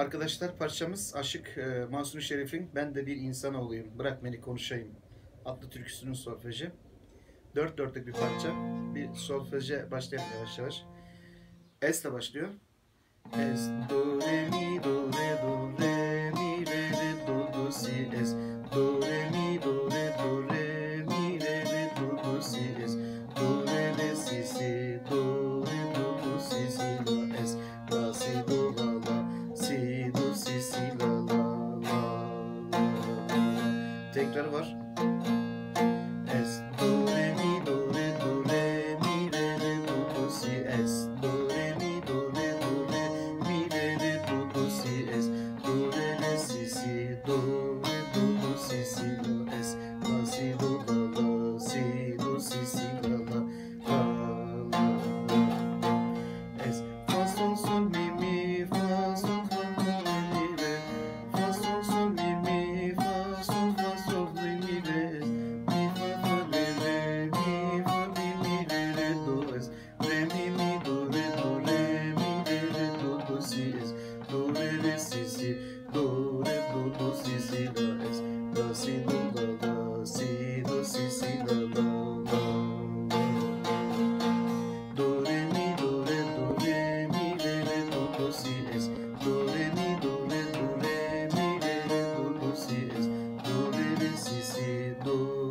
Arkadaşlar parçamız Aşık e, Mansur Şerif'in Ben de bir insan olayım bırak beni konuşayım adlı türküsünün solfeji. Dört dörtlük bir parça. Bir solfeje başlayalım yavaş yavaş. Es ile başlıyor. Es, do, re, mi, do, Tekrar var. Es, do, re, mi, do, re, do, re, mi, re, re, do, do, si, es. Do, re, mi, do, re, do, re, mi, re, re, do, do, si, es. Do, re, re, si, si, do, re, do, do, si, si, la, es. La, si, do, la, la, si, do, si, si, do si do do do si si do do do do re mi do re do re mi re re si es. Do re mi do do si es. Do si si do.